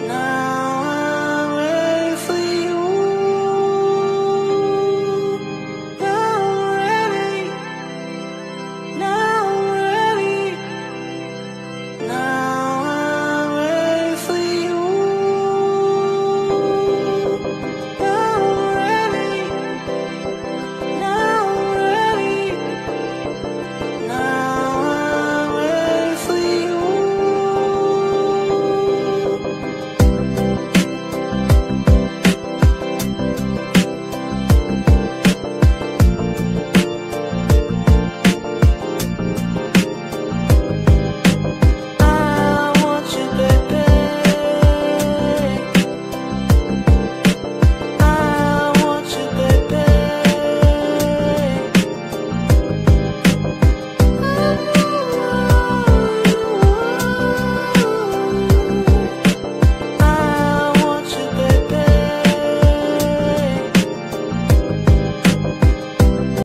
No.